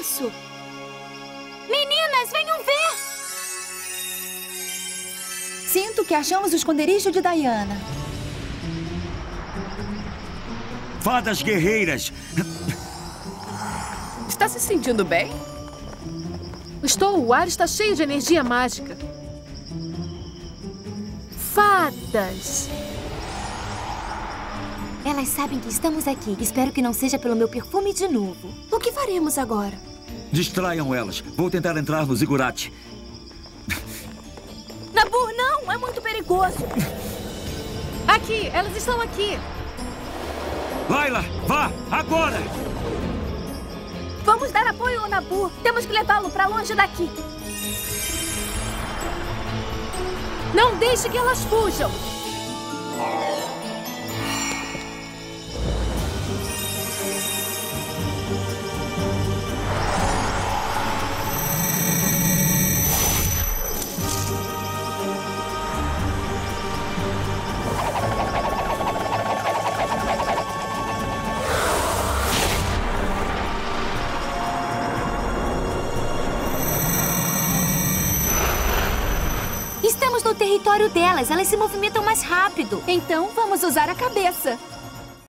isso? Meninas, venham ver! Sinto que achamos o esconderijo de Diana. Fadas guerreiras! Está se sentindo bem? Estou, o ar está cheio de energia mágica. Fadas! Elas sabem que estamos aqui. Espero que não seja pelo meu perfume de novo. O que faremos agora? Distraiam elas. Vou tentar entrar no zigurate. Nabur, não! É muito perigoso. Aqui! Elas estão aqui! Laila, vá! Agora! Vamos dar apoio ao Nabur. Temos que levá-lo para longe daqui. Não deixe que elas fujam! Estamos no território delas. Elas se movimentam mais rápido. Então vamos usar a cabeça.